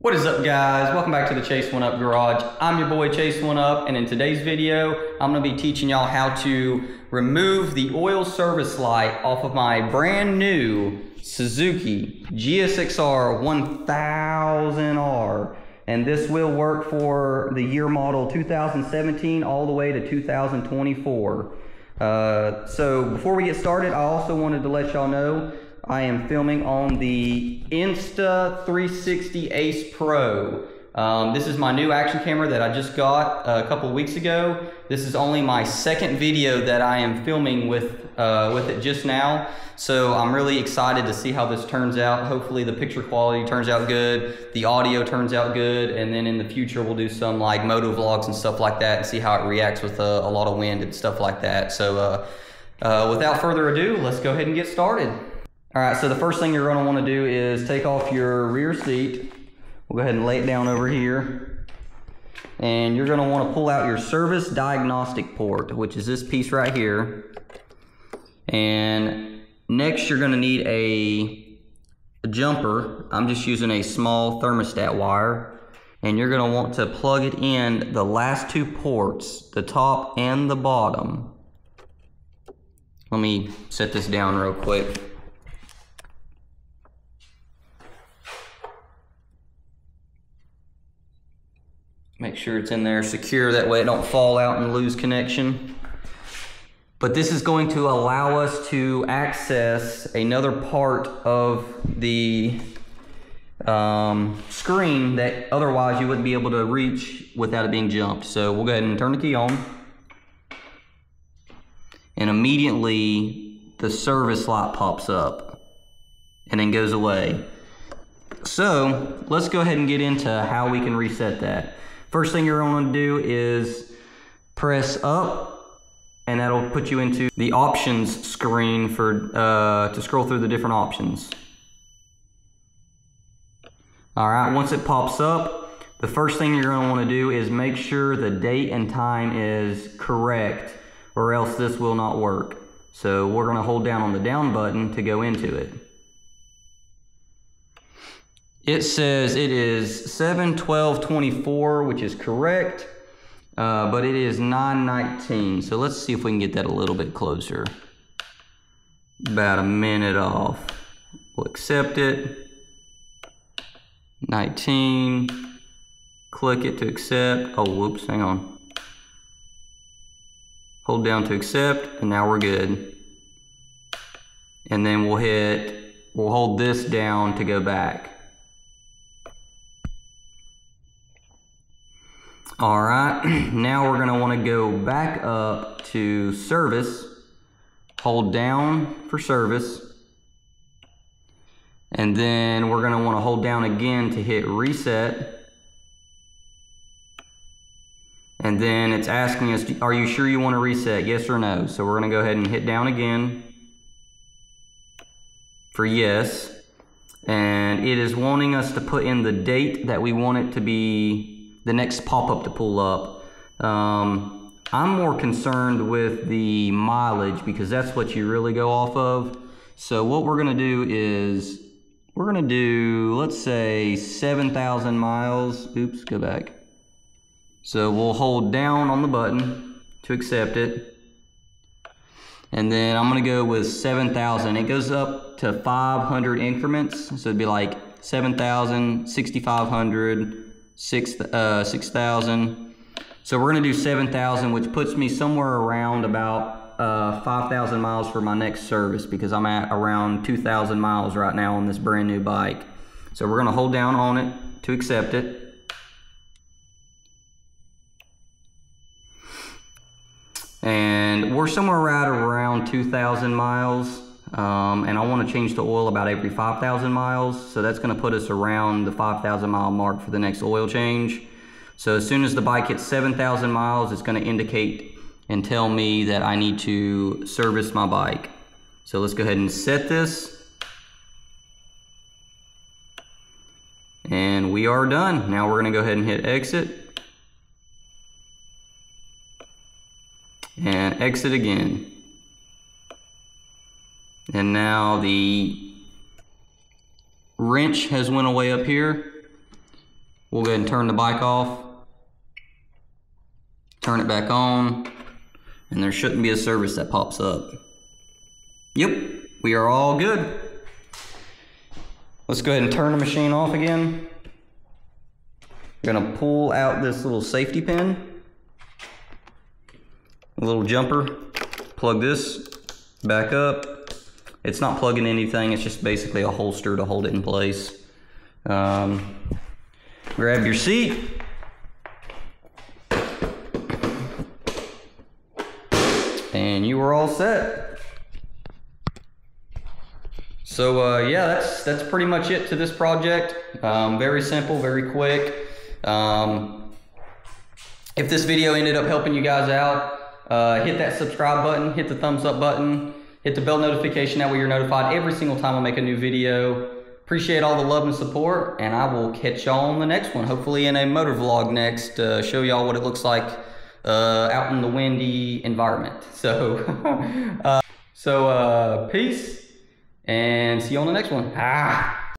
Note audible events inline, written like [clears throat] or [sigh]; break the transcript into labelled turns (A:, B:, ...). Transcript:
A: What is up guys? Welcome back to the Chase One Up Garage. I'm your boy Chase One Up and in today's video I'm going to be teaching y'all how to remove the oil service light off of my brand new Suzuki GSXR 1000R and this will work for the year model 2017 all the way to 2024. Uh, so before we get started I also wanted to let y'all know I am filming on the Insta360 Ace Pro. Um, this is my new action camera that I just got a couple weeks ago. This is only my second video that I am filming with, uh, with it just now. So I'm really excited to see how this turns out. Hopefully the picture quality turns out good, the audio turns out good, and then in the future we'll do some like moto vlogs and stuff like that and see how it reacts with uh, a lot of wind and stuff like that. So uh, uh without further ado, let's go ahead and get started. All right, so the first thing you're gonna wanna do is take off your rear seat. We'll go ahead and lay it down over here. And you're gonna wanna pull out your service diagnostic port, which is this piece right here. And next you're gonna need a, a jumper. I'm just using a small thermostat wire. And you're gonna want to plug it in the last two ports, the top and the bottom. Let me set this down real quick. Make sure it's in there secure, that way it don't fall out and lose connection. But this is going to allow us to access another part of the um, screen that otherwise you wouldn't be able to reach without it being jumped. So we'll go ahead and turn the key on. And immediately the service light pops up and then goes away. So let's go ahead and get into how we can reset that. First thing you're going to do is press up and that'll put you into the options screen for uh, to scroll through the different options. All right, once it pops up, the first thing you're going to want to do is make sure the date and time is correct or else this will not work. So we're going to hold down on the down button to go into it. It says it is 7 12 24, which is correct, uh, but it is 9 19. So let's see if we can get that a little bit closer. About a minute off. We'll accept it. 19. Click it to accept. Oh, whoops, hang on. Hold down to accept, and now we're good. And then we'll hit, we'll hold this down to go back. All right, [clears throat] now we're gonna wanna go back up to service, hold down for service, and then we're gonna wanna hold down again to hit reset. And then it's asking us, are you sure you wanna reset, yes or no? So we're gonna go ahead and hit down again for yes. And it is wanting us to put in the date that we want it to be the next pop-up to pull up. Um, I'm more concerned with the mileage because that's what you really go off of. So what we're gonna do is, we're gonna do, let's say 7,000 miles. Oops, go back. So we'll hold down on the button to accept it. And then I'm gonna go with 7,000. It goes up to 500 increments. So it'd be like 7,000, 6,500, six uh, six thousand. So we're gonna do seven thousand, which puts me somewhere around about uh, five thousand miles for my next service because I'm at around two thousand miles right now on this brand new bike. So we're gonna hold down on it to accept it. And we're somewhere right around 2,000 miles. Um, and I want to change the oil about every 5,000 miles. So that's going to put us around the 5,000 mile mark for the next oil change. So as soon as the bike hits 7,000 miles, it's going to indicate and tell me that I need to service my bike. So let's go ahead and set this. And we are done. Now we're going to go ahead and hit exit. And exit again. And now the wrench has went away up here. We'll go ahead and turn the bike off. Turn it back on. And there shouldn't be a service that pops up. Yep, we are all good. Let's go ahead and turn the machine off again. I'm gonna pull out this little safety pin. A little jumper. Plug this back up. It's not plugging anything, it's just basically a holster to hold it in place. Um, grab your seat. And you are all set. So uh, yeah, that's that's pretty much it to this project. Um, very simple, very quick. Um, if this video ended up helping you guys out, uh, hit that subscribe button, hit the thumbs up button, hit the bell notification. That way you're notified every single time I make a new video. Appreciate all the love and support, and I will catch y'all on the next one. Hopefully in a motor vlog next, uh, show y'all what it looks like uh, out in the windy environment. [laughs] So, uh, so uh, peace, and see you on the next one. Ah.